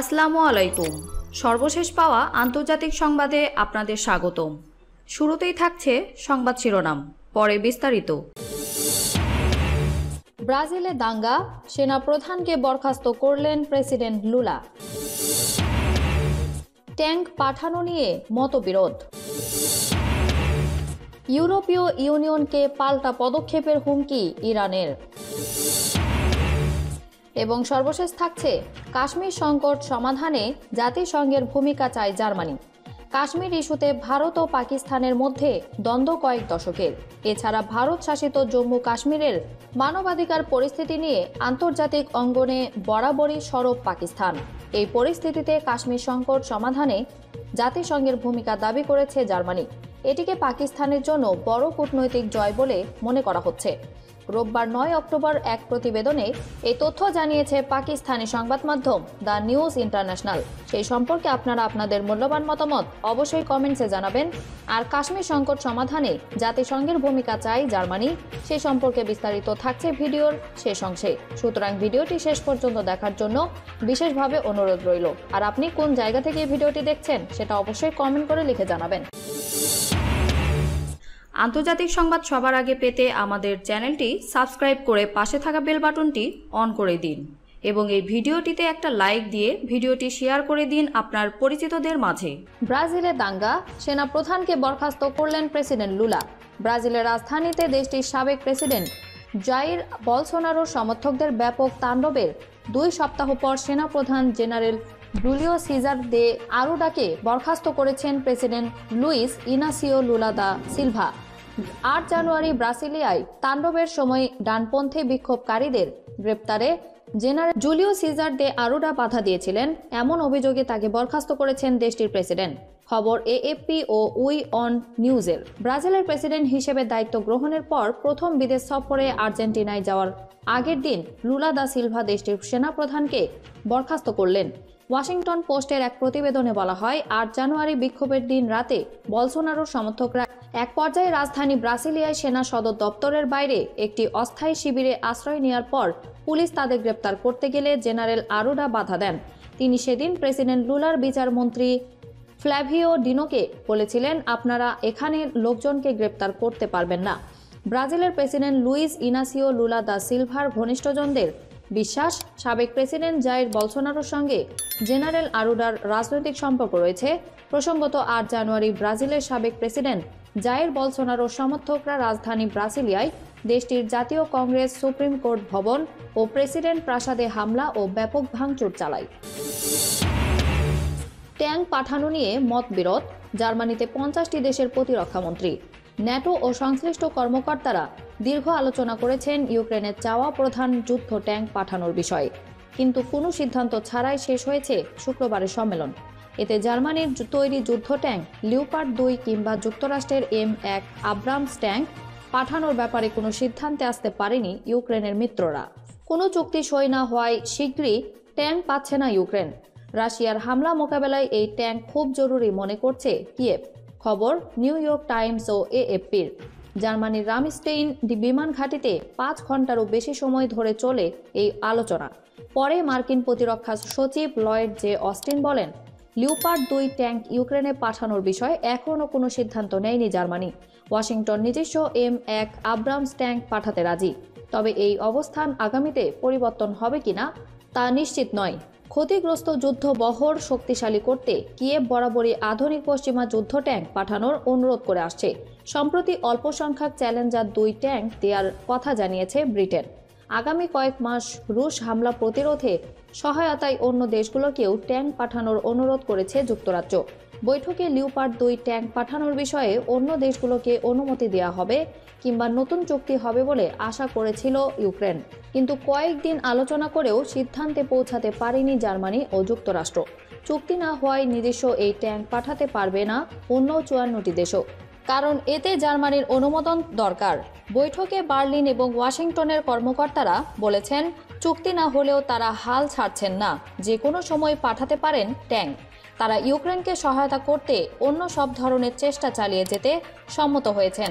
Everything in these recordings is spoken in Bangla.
আসসালামু আলাইকুম। সর্বশেষ পাওয়া আন্তর্জাতিক সংবাদে আপনাদের স্বাগতম। শুরুতেই থাকছে সংবাদ শিরোনাম, পরে বিস্তারিত। ব্রাজিলে দাঙ্গা সেনা প্রধানকে বরখাস্ত করলেন প্রেসিডেন্ট লুলা। ট্যাঙ্ক পাঠানো নিয়ে মতবিরোধ। ইউরোপীয় ইউনিয়নকে পাল্টা পদক্ষেপের হুমকি ইরানের। এবং সর্বশেষ থাকছে কাশ্মীর সংকট সমাধানে জাতিসংঘের ভূমিকা চায় জার্মানি। কাশ্মীর ইস্যুতে ভারত ও পাকিস্তানের মধ্যে দ্বন্দ্ব কয়েক দশকের। এছাড়া ভারত শাসিত জম্মু কাশ্মীরের মানবাধিকার পরিস্থিতি নিয়ে আন্তর্জাতিক অঙ্গনে বরাবরই সরব পাকিস্তান। এই পরিস্থিতিতে কাশ্মীর সংকট সমাধানে জাতিসংঘের ভূমিকা দাবি করেছে জার্মানি। এটিকে পাকিস্তানের জন্য বড় কূটনৈতিক জয় বলে মনে করা হচ্ছে। রোববার নয় অক্টোবর এক প্রতিবেদনে এই তথ্য জানিয়েছে পাকিস্তানি সংবাদ মাধ্যম দ্য নিউজ ইন্টারন্যাশনাল। সেই সম্পর্কে আপনারা আপনাদের মূল্যবান মতামত অবশ্যই কমেন্টসে জানাবেন। আর কাশ্মীর সংকট সমাধানে জাতিসংঘের ভূমিকা চাই জার্মানি, সে সম্পর্কে বিস্তারিত থাকছে ভিডিওর শেষ অংশে। সুতরাং ভিডিওটি শেষ পর্যন্ত দেখার জন্য বিশেষভাবে অনুরোধ রইল। আর আপনি কোন জায়গা থেকে ভিডিওটি দেখছেন, সেটা অবশ্যই কমেন্ট করে লিখে জানাবেন। আন্তর্জাতিক সংবাদ সবার আগে পেতে আমাদের চ্যানেলটি সাবস্ক্রাইব করে পাশে থাকা বেল বাটনটি অন করে দিন এবং এই ভিডিওটিতে একটা লাইক দিয়ে ভিডিওটি শেয়ার করে দিন আপনার পরিচিতদের মাঝে। ব্রাজিলে দাঙ্গা, সেনা প্রধানকে বরখাস্ত করলেন প্রেসিডেন্ট লুলা। ব্রাজিলের রাজধানীতে দেশটির সাবেক প্রেসিডেন্ট জাইর বলসোনারোর সমর্থকদের ব্যাপক তাণ্ডবের দুই সপ্তাহ পর সেনাপ্রধান জেনারেল জুলিও সিজার দে আরুডাকে বরখাস্ত করেছেন president Luiz Inacio Lula da Silva. আট জানুয়ারি ব্রাসিলিয়ায় তাণ্ডবের সময় ডানপন্থী বিক্ষোভকারীদের গ্রেপ্তারে general Julio Cesar de Arruda বাধা দিয়েছিলেন, এমন অভিযোগে তাকে বরখাস্ত করেছেন দেশটির প্রেসিডেন্ট। খবর এএফপি ও উই অন নিউজের। ব্রাজিলের প্রেসিডেন্ট হিসেবে দায়িত্ব গ্রহণের পর প্রথম বিদেশ সফরে আর্জেন্টিনায় যাওয়ার আগের দিন লুলা দা সিলভা দেশটির সেনাপ্রধানকে বরখাস্ত করলেন। ওয়াশিংটন পোস্টের এক প্রতিবেদনে বলা হয়, আট জানুয়ারি বিক্ষোভের দিন রাতে বলসোনারোর সমর্থকরা এক পর্যায়ে রাজধানী ব্রাসিলিয়ায় সেনা সদর দপ্তরের বাইরে একটি অস্থায়ী শিবিরে আশ্রয় নেওয়ার পর পুলিশ তাদের গ্রেপ্তার করতে গেলে জেনারেল আরুডা বাধা দেন। তিনি সেদিন প্রেসিডেন্ট লুলার বিচারমন্ত্রী ফ্ল্যাভিও ডিনোকে বলেছিলেন, আপনারা এখানে লোকজনকে গ্রেপ্তার করতে পারবেন না। ব্রাজিলের president Luiz Inacio Lula da silver ঘনিষ্ঠজনদের বিশ্বাস, সাবেক প্রেসিডেন্ট জাইর বলসোনারোর সঙ্গে জেনারেল আরুডার রাজনৈতিক সম্পর্ক রয়েছে। প্রসঙ্গত, আট জানুয়ারি ব্রাজিলের সাবেক প্রেসিডেন্ট জাইর বলসোনারোর সমর্থকরা রাজধানী ব্রাসিলিয়ায় দেশটির জাতীয় কংগ্রেস সুপ্রিম কোর্ট ভবন ও প্রেসিডেন্ট প্রাসাদে হামলা ও ব্যাপক ভাঙচুর চালায়। ট্যাঙ্ক পাঠানো নিয়ে মতবিরোধ, জার্মানিতে পঞ্চাশটি দেশের প্রতিরক্ষামন্ত্রী ন্যাটো ও সংশ্লিষ্ট কর্মকর্তারা দীর্ঘ আলোচনা করেছেন ইউক্রেনের চাওয়া প্রধান যুদ্ধ ট্যাঙ্ক পাঠানোর বিষয়ে। কিন্তু কোনো সিদ্ধান্ত ছাড়াই শেষ হয়েছে শুক্রবারের সম্মেলন। এতে জার্মানির তৈরি যুদ্ধ ট্যাঙ্ক লিওপার্ড দুই কিংবা যুক্তরাষ্ট্রের এম এক আব্রামস ট্যাঙ্ক পাঠানোর ব্যাপারে কোনো সিদ্ধান্তে আসতে পারেনি ইউক্রেনের মিত্ররা। কোনো চুক্তি সই না হওয়ায় শীঘ্রই ট্যাঙ্ক পাচ্ছে না ইউক্রেন। রাশিয়ার হামলা মোকাবেলায় এই ট্যাঙ্ক খুব জরুরি মনে করছে কিয়েভ। খবর নিউ ইয়র্ক টাইমস ও এএফপির। জার্মানির রামস্টেইন বিমান ঘাঁটিতে পাঁচ ঘন্টারও বেশি সময় ধরে চলে এই আলোচনা। পরে মার্কিন প্রতিরক্ষা সচিব লয়েড জে অস্টিন বলেন লিওপার্ড দুই ট্যাঙ্ক ইউক্রেনে পাঠানোর বিষয়ে এখনও কোনো সিদ্ধান্ত নেয়নি জার্মানি। ওয়াশিংটন নিজস্ব এম এক আব্রামস ট্যাঙ্ক পাঠাতে রাজি। তবে এই অবস্থান আগামীতে পরিবর্তন হবে কিনা তা নিশ্চিত নয়। ক্ষতিগ্রস্ত যুদ্ধ বহর শক্তিশালী করতে কিয়েভ বরাবরই আধুনিক পশ্চিমা যুদ্ধ ট্যাঙ্ক পাঠানোর অনুরোধ করে আসছে। সম্প্রতি অল্প সংখ্যক চ্যালেঞ্জার দুই ট্যাঙ্ক দেওয়ার কথা জানিয়েছে ব্রিটেন। আগামী কয়েক মাস রুশ হামলা প্রতিরোধে সহায়তায় অন্য দেশগুলোকেও ট্যাঙ্ক পাঠানোর অনুরোধ করেছে যুক্তরাজ্য। বৈঠকে লিওপার্ড দুই ট্যাঙ্ক পাঠানোর বিষয়ে অন্য দেশগুলোকে অনুমতি দেওয়া হবে কিংবা নতুন চুক্তি হবে বলে আশা করেছিল ইউক্রেন। কিন্তু কয়েকদিন আলোচনা করেও সিদ্ধান্তে পৌঁছাতে পারেনি জার্মানি ও যুক্তরাষ্ট্র। চুক্তি না হওয়ায় নিজস্ব এই ট্যাঙ্ক পাঠাতে পারবে না অন্য চুয়ান্নটি দেশও। কারণ এতে জার্মানির অনুমোদন দরকার। বৈঠকে বার্লিন এবং ওয়াশিংটনের কর্মকর্তারা বলেছেন চুক্তি না হলেও তারা হাল ছাড়ছেন না। যে কোনো সময় পাঠাতে পারেন ট্যাঙ্ক। তারা ইউক্রেনকে সহায়তা করতে অন্য সব ধরনের চেষ্টা চালিয়ে যেতে সম্মত হয়েছেন।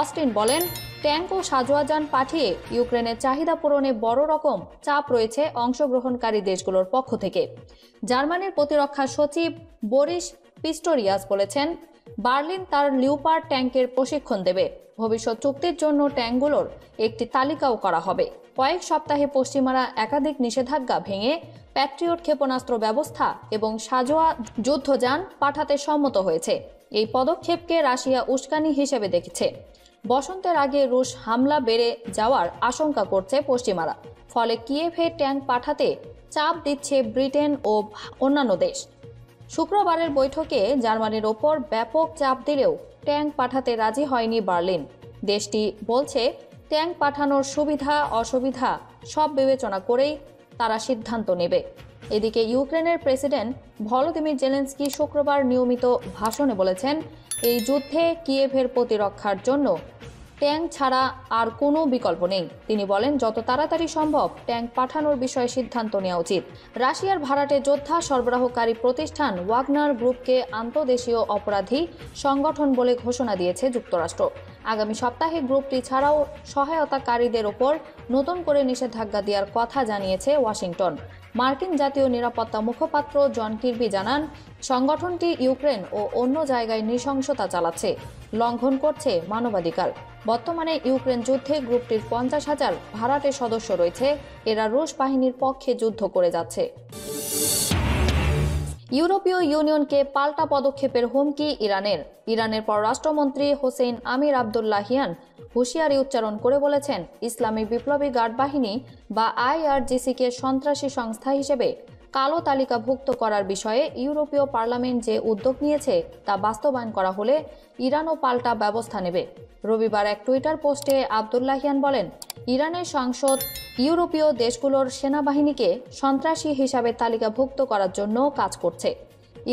অস্টিন বলেন ট্যাঙ্ক ও সাজোয়া যান পাঠিয়ে ইউক্রেনের চাহিদা পূরণে বড় রকম চাপ রয়েছে অংশগ্রহণকারী দেশগুলোর পক্ষ থেকে। জার্মানির প্রতিরক্ষা সচিব বরিস পিস্টোরিয়াস বলেছেন, বার্লিন তার লিউপার ট্যাঙ্কের প্রশিক্ষণ দেবে। ভবিষ্যৎ চুক্তির জন্য ট্যাঙ্কগুলোর একটি তালিকাও করা হবে। কয়েক সপ্তাহে পশ্চিমারা একাধিক নিষেধাজ্ঞা ভেঙে প্যাট্রিয়ট ক্ষেপণাস্ত্র ব্যবস্থা এবং সাজোয়া যুদ্ধযান পাঠাতে সম্মত হয়েছে। এই পদক্ষেপকে রাশিয়া উস্কানি হিসেবে দেখেছে। বসন্তের আগে রুশ হামলা বেড়ে যাওয়ার আশঙ্কা করছে পশ্চিমারা। ফলে কিয়েভে ট্যাঙ্ক পাঠাতে চাপ দিচ্ছে ব্রিটেন ও অন্যান্য দেশ। শুক্রবারের বৈঠকে জার্মানির ওপর ব্যাপক চাপ দিলেও ট্যাঙ্ক পাঠাতে রাজি হয়নি বার্লিন। দেশটি বলছে, ট্যাঙ্ক পাঠানোর সুবিধা, অসুবিধা সব বিবেচনা করেই তারা সিদ্ধান্ত নেবে। এদিকে ইউক্রেনের প্রেসিডেন্ট ভলোদিমির জেলেন্সকি শুক্রবার নিয়মিত ভাষণে বলেছেন, এই যুদ্ধে কিয়েভের প্রতিরক্ষার জন্য ট্যাঙ্ক ছাড়া আর কোনো বিকল্প নেই। তিনি বলেন, যত তাড়াতাড়ি সম্ভব ট্যাঙ্ক পাঠানোর বিষয়ে সিদ্ধান্ত নেওয়া উচিত। রাশিয়ার ভাড়াটে যোদ্ধা সরবরাহকারী প্রতিষ্ঠান ওয়াগনার গ্রুপকে আন্তদেশীয় অপরাধী সংগঠন বলে ঘোষণা দিয়েছে যুক্তরাষ্ট্র। আগামী সপ্তাহে গ্রুপটি ছাড়াও সহায়তাকারীদের ওপর নতুন করে নিষেধাজ্ঞা দেওয়ার কথা জানিয়েছে ওয়াশিংটন। মার্কিন জাতীয় নিরাপত্তা মুখপাত্র জন কির্বি জানান, সংগঠনটি ইউক্রেন ও অন্য জায়গায় নৃশংসতা চালাচ্ছে, লঙ্ঘন করছে মানবাধিকার। বর্তমানে ইউক্রেন যুদ্ধে গ্রুপটির পঞ্চাশ হাজার ভাড়াটে সদস্য রয়েছে, এরা রুশ বাহিনীর পক্ষে যুদ্ধ করে যাচ্ছে। ইউরোপীয় ইউনিয়নকে পাল্টা পদক্ষেপের হুমকি ইরানের। ইরানের পররাষ্ট্রমন্ত্রী হোসেন আমির আবদুল্লাহিয়ান হুঁশিয়ারি উচ্চারণ করে বলেছেন, ইসলামী বিপ্লবী গার্ড বাহিনী বা আইআরজিসিকে সন্ত্রাসী সংস্থা হিসেবে কালো তালিকাভুক্ত করার বিষয়ে ইউরোপীয় পার্লামেন্ট যে উদ্যোগ নিয়েছে তা বাস্তবায়ন করা হলে ইরানও পাল্টা ব্যবস্থা নেবে। রবিবার এক টুইটার পোস্টে আবদুল্লাহিয়ান বলেন, ইরানের সংসদ ইউরোপীয় দেশগুলোর সেনাবাহিনীকে সন্ত্রাসী হিসাবে তালিকাভুক্ত করার জন্য কাজ করছে।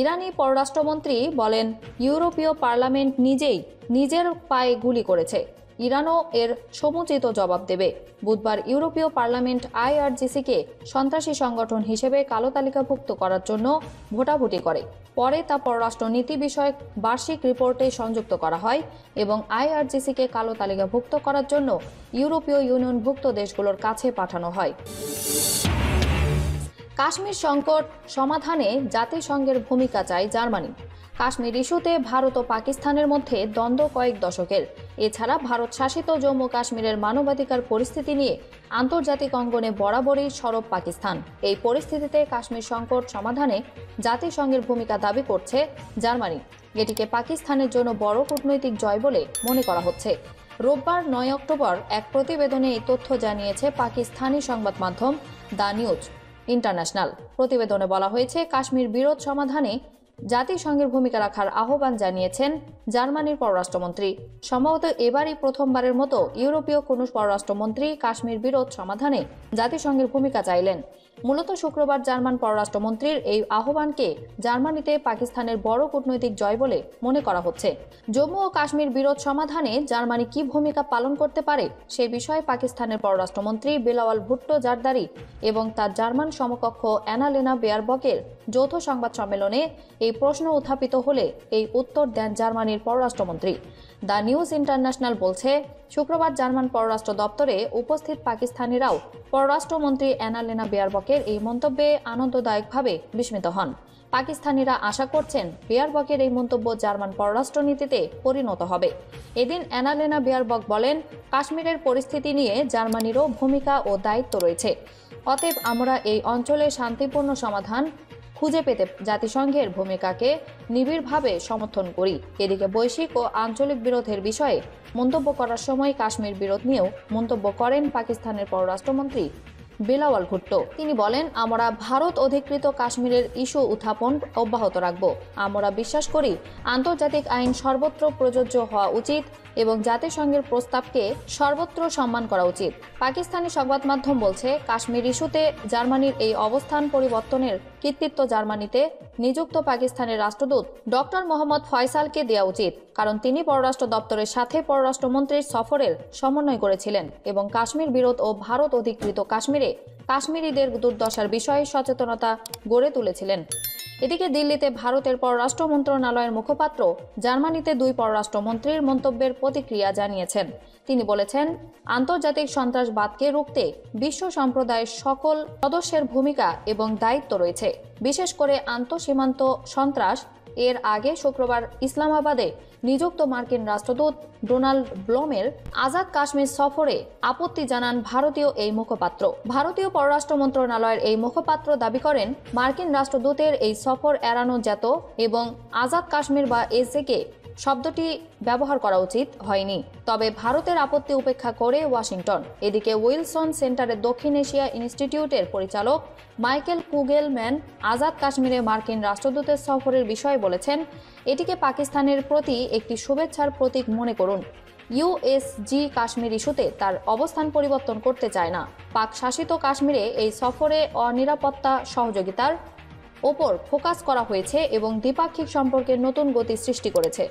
ইরানি পররাষ্ট্রমন্ত্রী বলেন, ইউরোপীয় পার্লামেন্ট নিজেই নিজের পায়ে গুলি করেছে। ইরানও এর সমুচিত জবাব দেবে। বুধবার ইউরোপীয় পার্লামেন্ট আইআরজিসিকে সন্ত্রাসী সংগঠন হিসেবে কালো তালিকাভুক্ত করার জন্য ভোটাভুটি করে। পরে তা পররাষ্ট্র নীতি বিষয়ক বার্ষিক রিপোর্টে সংযুক্ত করা হয় এবং আইআরজিসিকে কালো তালিকাভুক্ত করার জন্য ইউরোপীয় ইউনিয়নভুক্ত দেশগুলোর কাছে পাঠানো হয়। কাশ্মীর সংকট সমাধানে জাতিসংঘের ভূমিকা চায় জার্মানি। কাশ্মীর ইস্যুতে ভারত ও পাকিস্তানের মধ্যে দ্বন্দ্ব কয়েক দশকের। এছাড়া ভারত শাসিত জম্মু কাশ্মীরের মানবাধিকার পরিস্থিতি নিয়ে আন্তর্জাতিক অঙ্গনে বরাবরই সরব পাকিস্তান। এই পরিস্থিতিতে কাশ্মীর সংকট সমাধানে জাতিসংঘের ভূমিকা দাবি করছে জার্মানি। এটিকে পাকিস্তানের জন্য বড় কূটনৈতিক জয় বলে মনে করা হচ্ছে। রোববার নয় অক্টোবর এক প্রতিবেদনে এই তথ্য জানিয়েছে পাকিস্তানি সংবাদ মাধ্যম দ্য নিউজ ইন্টারন্যাশনাল। প্রতিবেদনে বলা হয়েছে, কাশ্মীর বিরোধ সমাধানে জাতিসংঘের ভূমিকা রাখার আহ্বান জানিয়েছেন জার্মানির পররাষ্ট্রমন্ত্রী। সম্ভবত এবারই প্রথমবারের মতো ইউরোপীয় কোনো পররাষ্ট্রমন্ত্রী কাশ্মীর বিরোধ সমাধানে জাতিসংঘের ভূমিকা চাইলেন। মূলত শুক্রবার জার্মান পররাষ্ট্রমন্ত্রীর এই আহ্বানকে জার্মানিতে পাকিস্তানের বড় কূটনৈতিক জয় বলে মনে করা হচ্ছে। জম্মু ও কাশ্মীর বিরোধ সমাধানে জার্মানি কি ভূমিকা পালন করতে পারে সে বিষয়ে পাকিস্তানের পররাষ্ট্রমন্ত্রী বেলাওয়াল ভুট্টো জারদারি এবং তার জার্মান সমকক্ষ অ্যানালেনা বেয়ারবকের যৌথ সংবাদ সম্মেলনে এই প্রশ্ন উত্থাপিত হলে এই উত্তর দেন জার্মানির পররাষ্ট্রমন্ত্রী। দ্য নিউজ ইন্টারন্যাশনাল বলছে, শুক্রবার জার্মান পররাষ্ট্র দপ্তরে উপস্থিত পাকিস্তানিরাও পররাষ্ট্রমন্ত্রী অ্যানালেনা বেয়ারবকের এই মন্তব্যে আনন্দদায়কভাবে বিস্মিত হন। পাকিস্তানিরা আশা করছেন বেয়ারবকের এই মন্তব্য জার্মান পররাষ্ট্রনীতিতে পরিণত হবে। এদিন অ্যানালেনা বেয়ারবক বলেন, কাশ্মীরের পরিস্থিতি নিয়ে জার্মানিরও ভূমিকা ও দায়িত্ব রয়েছে। অতএব আমরা এই অঞ্চলে শান্তিপূর্ণ সমাধান খুঁজে পেতে জাতিসংঘের ভূমিকাকে নিবিড়ভাবে সমর্থন করি। এদিকে বৈশ্বিক ও আঞ্চলিক বিরোধের বিষয়ে মন্তব্য করার সময় কাশ্মীর বিরোধ নিয়েও মন্তব্য করেন পাকিস্তানের পররাষ্ট্রমন্ত্রী বেলাওয়াল ভুট্টো তিনি বলেন, আমরা ভারত অধিকৃত কাশ্মীরের ইস্যু উত্থাপন অব্যাহত রাখব। আমরা বিশ্বাস করি, আন্তর্জাতিক আইন সর্বত্র প্রযোজ্য হওয়া উচিত এবং জাতিসংঘের প্রস্তাবকে সর্বত্র সম্মান করা উচিত। পাকিস্তানি সংবাদ মাধ্যম বলছে, কাশ্মীর ইস্যুতে জার্মানির এই অবস্থান পরিবর্তনের কৃতিত্ব জার্মানিতে। নিযুক্ত পাকিস্তানের রাষ্ট্রদূত ডক্টর মোহাম্মদ ফয়সালকে দেওয়া উচিত, কারণ তিনি পররাষ্ট্র দপ্তরের সাথে পররাষ্ট্রমন্ত্রীর সফরের সমন্বয় করেছিলেন এবং কাশ্মীর বিরোধ ও ভারত অধিকৃত কাশ্মীরে কাশ্মীরিদের দুর্দশার বিষয়ে সচেতনতা গড়ে তুলেছিলেন। এদিকে দিল্লিতে ভারতের পররাষ্ট্র মন্ত্রণালয়ের মুখপাত্র জার্মানিতে দুই পররাষ্ট্রমন্ত্রীর মন্তব্যের প্রতিক্রিয়া জানিয়েছেন। তিনি বলেছেন, আন্তর্জাতিক সন্ত্রাসবাদকে রুখতে বিশ্ব সম্প্রদায়ের সকল সদস্যের ভূমিকা এবং দায়িত্ব রয়েছে। বিশেষ করে আন্তঃসীমান্ত সন্ত্রাস এর আগে শুক্রবার ইসলামাবাদে নিযুক্ত মার্কিন রাষ্ট্রদূত ডোনাল্ড ব্লমের আজাদ কাশ্মীর সফরে আপত্তি জানান ভারতীয় এই মুখপাত্র। ভারতীয় পররাষ্ট্র মন্ত্রণালয়ের এই মুখপাত্র দাবি করেন, মার্কিন রাষ্ট্রদূতের এই সফর এড়ানো যেত এবং আজাদ কাশ্মীর বা এসএকে শব্দটি ব্যবহার করা উচিত হয়নি। তবে ভারতের আপত্তি উপেক্ষা করে ওয়াশিংটন। এদিকে উইলসন সেন্টারের দক্ষিণ এশিয়া ইনস্টিটিউটের পরিচালক মাইকেল কুগেলম্যান আজাদ কাশ্মীরে মার্কিন রাষ্ট্রদূতের সফরের বিষয়ে বলেছেন, এটিকে পাকিস্তানের প্রতি একটি শুভেচ্ছার প্রতীক মনে করুন। ইউএসজি কাশ্মীর ইস্যুতে তার অবস্থান পরিবর্তন করতে চায় না। পাক শাসিত কাশ্মীরে এই সফরে অনিরাপত্তা সহযোগিতার ওপর ফোকাস করা হয়েছে এবং দ্বিপাক্ষিক সম্পর্কে নতুন গতি সৃষ্টি করেছে।